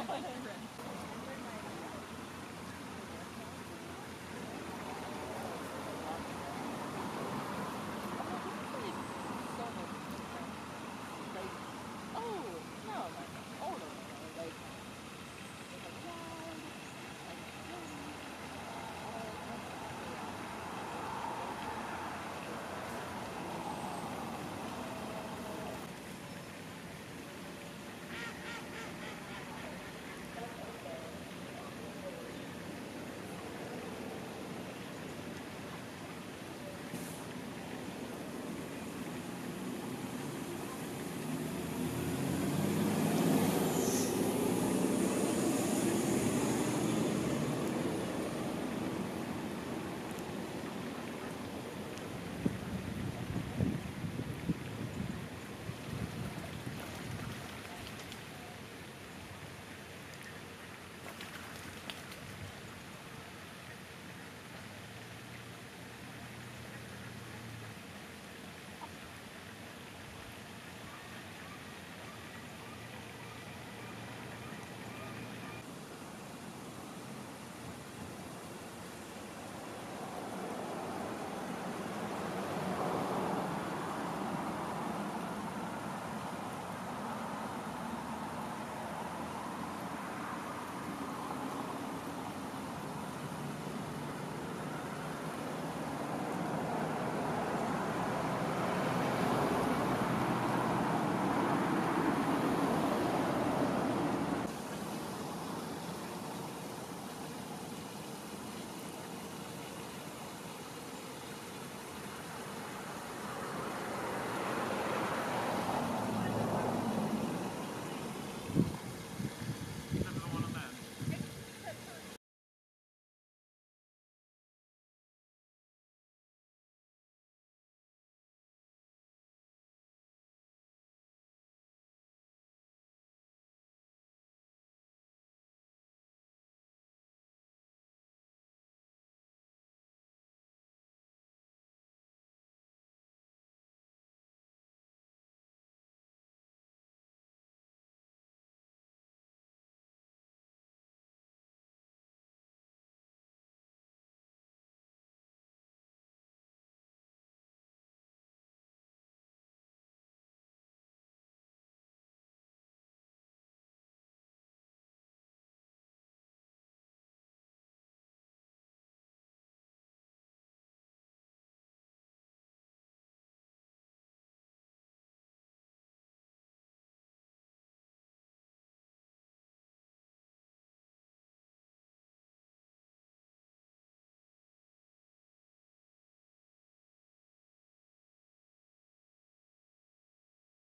Oh.